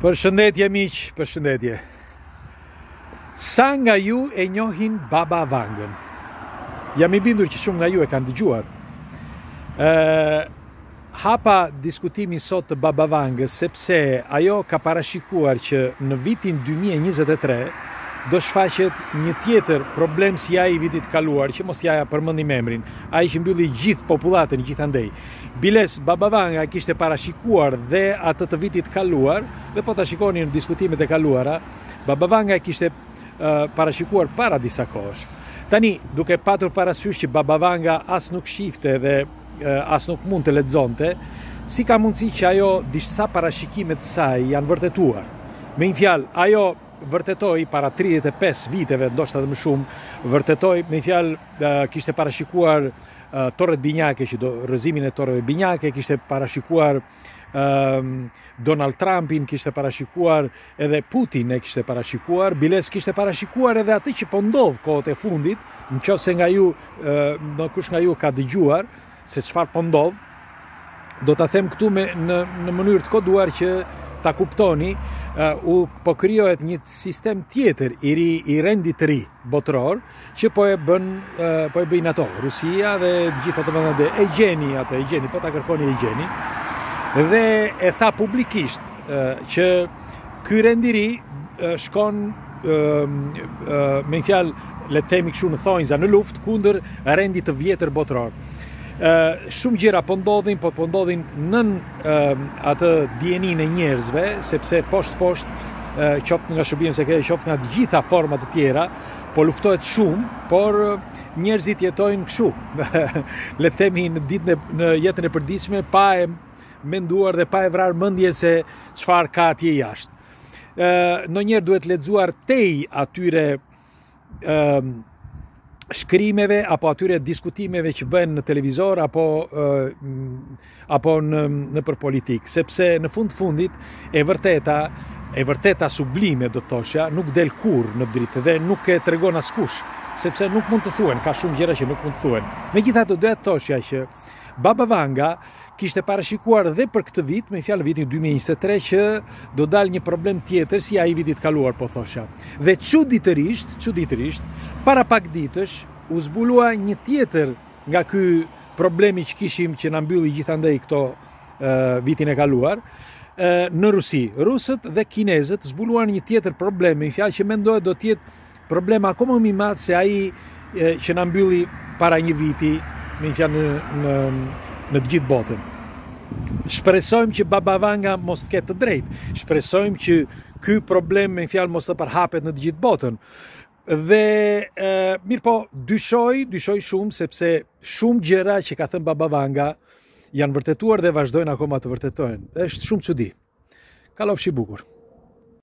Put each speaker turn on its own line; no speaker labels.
Përshëndetje miq, përshëndetje. Sa nga ju e njohin Baba Vangën? Jam i bindur që shumë nga ju e kanë dëgjuar. Ë hapa diskutimi sot të Baba Vangës sepse ajo ka parashikuar që në vitin 2023 do shfaqet një tjetër problem si ai i vitit kaluar, që mos jaja përmendim emrin, ai që mbylli gjithë popullatën gjithandej. Biles Babavanga kishte parashikuar dhe atë të vitit kaluar, dhe po ta shikoni në diskutimet e kaluara, Babavanga kishte parashikuar para disa kohësh. Tani, duke patur parasysh që Babavanga as nuk shifte dhe as nuk mund të lexonte, si ka mundësi që ajo disa parashikime të saj janë vërtetuar? Me një fjalë, ajo vërtetoi para 35 viteve, ndoshta edhe më shumë, vërtetoi me një fjalë kishte parashikuar Torret binjake që do rrëzimin e torreve binjake kishte parashikuar ehm, Donald Trumpin kishte parashikuar edhe Putin e kishte parashikuar, biles kishte parashikuar edhe atë që po ndodh kohët e fundit, nëse nga ju ehm, do kush nga ju ka dëgjuar se çfarë po ndodh, do ta them këtu me në në mënyrë të koduar që ta kuptoni, ehm, u po krijohet një sistem tjetër i ri i rendit të ri. botëror që po e bën po e bëjnë ato Rusia dhe të gjitha të vendet e gjeni atë e gjeni po ta kërkoni e gjeni dhe e tha publikisht që ky rend i ri shkon me një fjalë le të themi kështu në thonjza në luftë kundër rendit të vjetër botëror. Ë shumë gjëra po ndodhin, po po ndodhin nën atë dijeninë e njerëzve, sepse poshtë poshtë qoftë nga shërbimi sekret, qoftë nga të gjitha format e tjera, po luftohet shumë, por njerëzit jetojnë kështu. Le të themi në ditën në, në jetën e përditshme pa e menduar dhe pa e vrarë mendjen se çfarë ka atje jashtë. Ë, ndonjëherë duhet lexuar tej atyre shkrimeve apo atyre diskutimeve që bëhen në televizor apo apo në nëpër politikë, sepse në fund fundit e vërteta e vërteta sublime do të thoshja, nuk del kurrë në dritë dhe nuk e tregon askush, sepse nuk mund të thuhen, ka shumë gjëra që nuk mund të thuhen. Megjithatë doja të thoshja që Baba Vanga kishte parashikuar dhe për këtë vit, me fjalë vitin 2023 që do dalë një problem tjetër si ai i vitit kaluar po thosha. Dhe çuditërisht, çuditërisht, para pak ditësh u zbulua një tjetër nga ky problemi që kishim që na mbylli gjithandej këto vitin e kaluar në Rusi. Rusët dhe kinezët zbuluan një tjetër problem, me një fjalë që mendohet do të jetë Problem akoma më i madh se ai që na mbylli para një viti me një fjalë në, në, në të gjithë botën. Shpresojmë që Baba Vanga mos të ketë të drejtë. Shpresojmë që ky problem me një fjalë mos të përhapet në të gjithë botën. Dhe e, mirëpo, dyshoj, dyshoj shumë, sepse shumë gjëra që ka thënë Baba Vanga janë vërtetuar dhe vazhdojnë akoma të vërtetohen. Është shumë çudi. Kalofshi bukur.